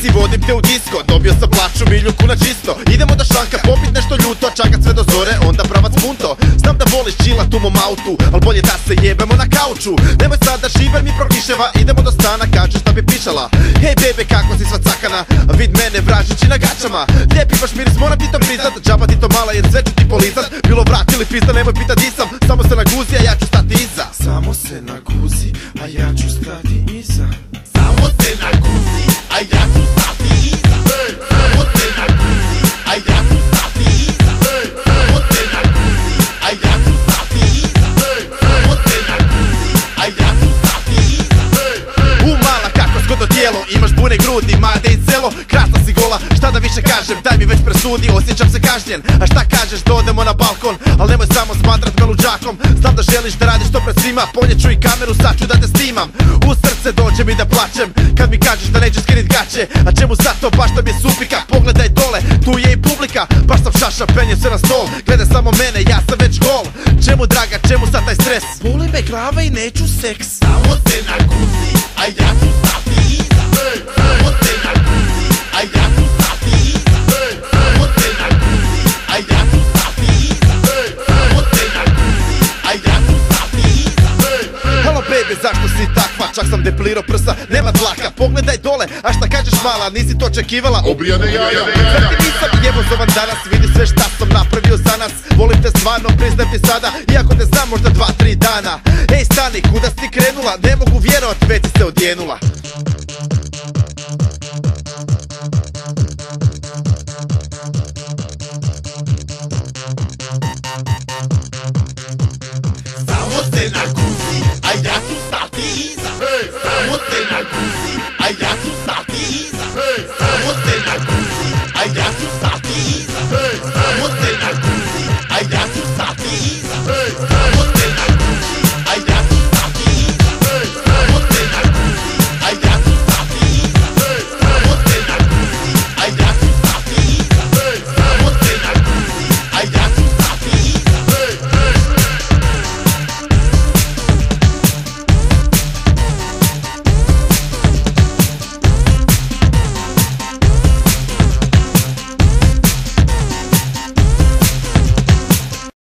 si, vodim te u disko Dobio sam plaću, miljuku na čisto. Idemo do šanka, popit nešto ljuto Čakat sve do zore, onda pravac punto Znam da voliš čilat u mom autu Al bolje da se jebemo na kauču. Nemoj sad da šiber mi prokliševa Idemo do stana, kažeš da bi pišala. Hej bebe, kako si sva cakana? Vid mene, vražići na gačama. Lijepi baš miris, moram ti to priznat. Džaba ti to mala, jer sve ću ti polizat. Bilo vrat ili pizda, nemoj pitat di sam. Samo se naguzi, a ja ću stati iza. Samo se naguzi, a ja ću stati bune grudi, made i celo Krasna si gola, šta da više kažem, daj mi već presudi, osjećam se kažnjen A šta kažeš da odemo na balkon, al nemoj samo smatrat me luđakom Znam da želiš da radiš to pred svima, ponjeću i kameru, sad ću da te snimam. U srce dođe mi da plačem, kad mi kažeš da nećeš skinit gaće. A čemu sad to, baš da mi je supika, pogledaj dole, tu je i publika. Baš sam šaša, penje se na stol, gledaj samo mene, ja sam već gol. Čemu draga, čemu sad taj stres? Boli me glava i neću seks. Samo se naguzi, a ja ću Baby, zašto si takva? Čak sam deplirao prsa, nema tlaka Pogledaj dole, a šta kažeš mala, nisi to očekivala? Obrijane jaja, Zar ti nisam jebozovan danas, vidi sve šta sam napravio za nas. Volim te stvarno, priznam ti sada, iako te znam možda dva, tri dana. Ej stani, kuda si krenula, ne mogu vjerovat, već si se odjenula Samo se naguzi,